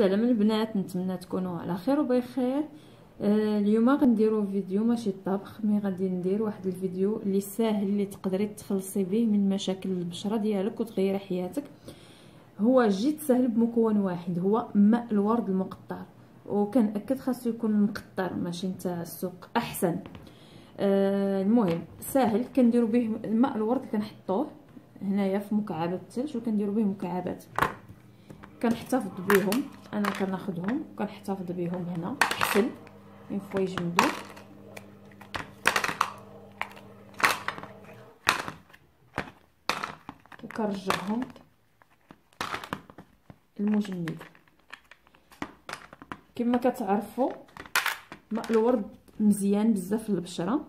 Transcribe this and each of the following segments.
المستعلم البنات نتمنى تكونوا على خير وبخير. آه اليوم غنديروا فيديو ماشي طبخ مي غادي ندير واحد الفيديو اللي ساهل اللي تقدري تخلصي به من مشاكل البشرة ديالك وتغيري حياتك. هو جد سهل بمكون واحد هو ماء الورد المقطر. وكنأكد خاصو يكون مقطر ماشي نتاع السوق أحسن. آه المهم ساهل كنديروا به ماء الورد كنحطوه هنايا في مكعبات الثلج وكنديروا به مكعبات. كنحتفظ بهم أنا كناخذهم وكنحتفظ بهم هنا. احسن من فوا يجمدوا وكنرجعهم. المجمد. كما كتعرفوا ماء الورد مزيان بزاف للبشره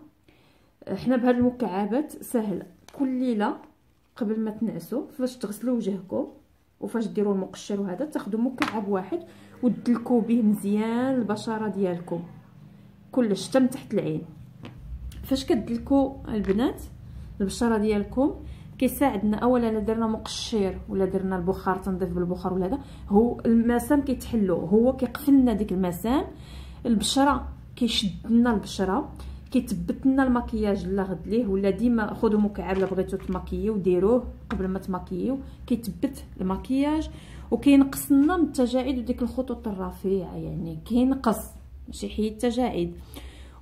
حنا بهاد المكعبات سهلة. كل ليلة قبل ما تنعسوا فاش تغسلوا وجهكم وفاش ديروا المقشر وهذا تاخذوا مكعب واحد وتدلكوا به مزيان البشرة ديالكم. كلش حتى تحت العين. فاش كتدلكوا البنات البشرة ديالكم كيساعدنا. اولا الا درنا مقشر ولا درنا البخار تنظيف بالبخار ولا هذا. هو المسام كيتحلوا هو كيقفلنا ديك المسام. البشرة كيشد لنا البشرة. كيثبت لنا المكياج لا غد ليه ولا ديما خذوا مكعب الا بغيتو تماكيو ديروه قبل ما تماكيو كيثبت المكياج وكينقص لنا من التجاعيد وديك الخطوط الرفيعة يعني كينقص ماشي حيد التجاعيد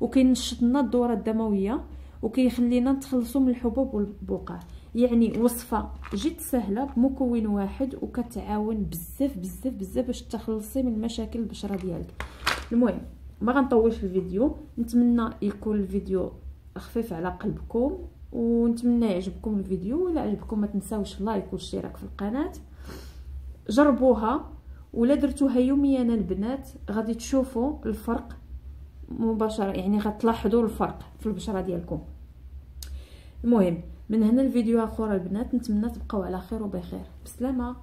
وكينشط لنا الدورة الدموية وكيخلينا نتخلصوا من الحبوب والبقع. يعني وصفة جد سهلة بمكون واحد وكتعاون بزاف بزاف بزاف باش تخلصي من مشاكل البشره ديالك. المهم ما غنطولش في الفيديو. نتمنى يكون الفيديو خفيف على قلبكم ونتمنى يعجبكم الفيديو. ولا عجبكم ما تنساوش لايك والاشتراك في القناة. جربوها. ولا درتوها يوميا البنات غادي تشوفوا الفرق مباشرة يعني غتلاحظوا الفرق في البشرة ديالكم. المهم من هنا الفيديو اخر البنات. نتمنى تبقاو على خير وبخير. بسلامة.